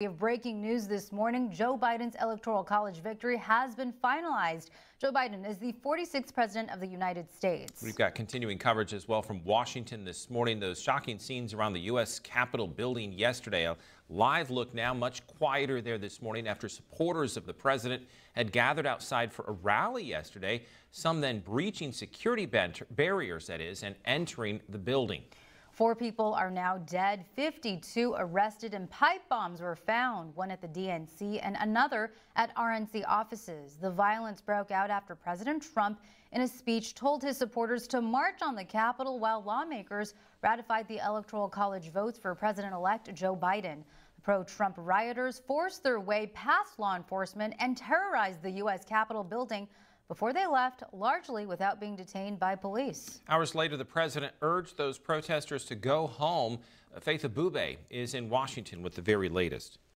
We have breaking news this morning. Joe Biden's Electoral College victory has been finalized. Joe Biden is the 46th president of the United States. We've got continuing coverage as well from Washington this morning. Those shocking scenes around the U.S. Capitol building yesterday. A live look now, much quieter there this morning after supporters of the president had gathered outside for a rally yesterday. Some then breaching security barriers, that is, and entering the building. Four people are now dead, 52 arrested, and pipe bombs were found, one at the DNC and another at RNC offices. The violence broke out after President Trump, in a speech, told his supporters to march on the Capitol while lawmakers ratified the Electoral College votes for President elect Joe Biden. Pro Trump rioters forced their way past law enforcement and terrorized the U.S. Capitol building before they left, largely without being detained by police. Hours later, the president urged those protesters to go home. Faith Abubey is in Washington with the very latest.